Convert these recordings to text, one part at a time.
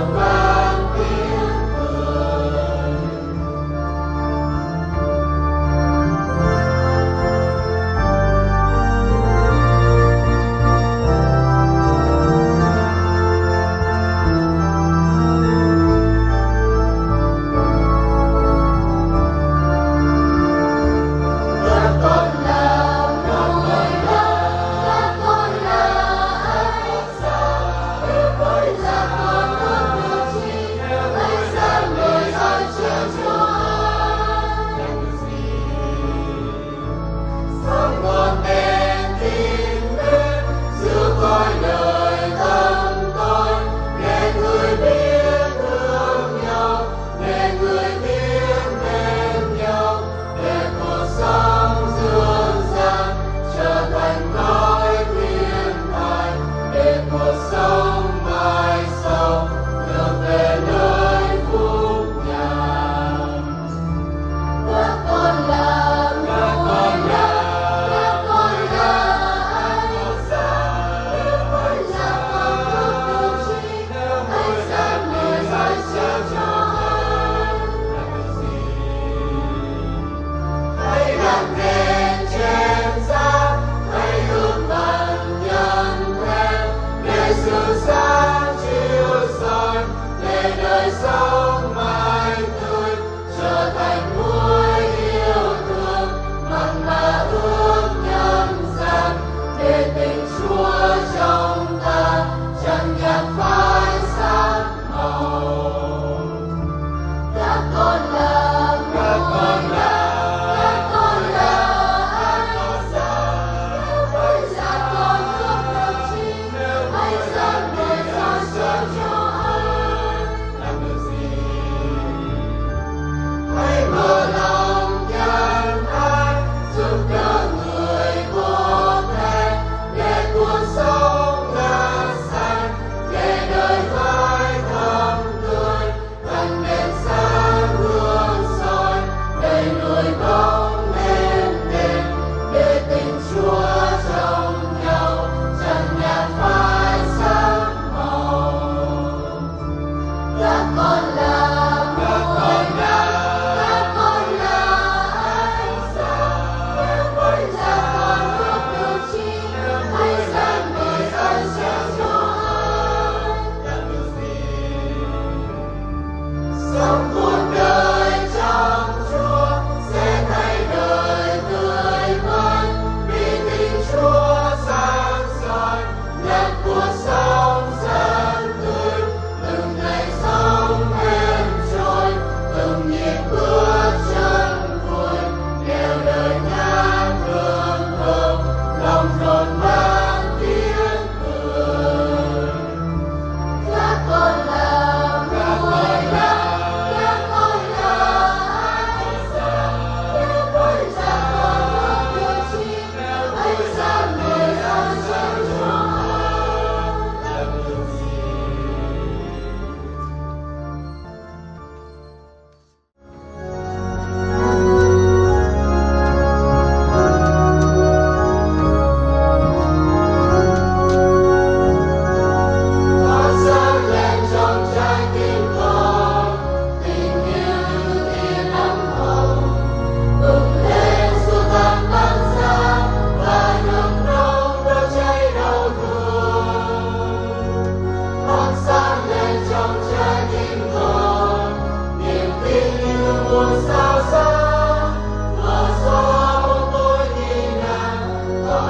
Bye.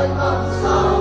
I am sorry.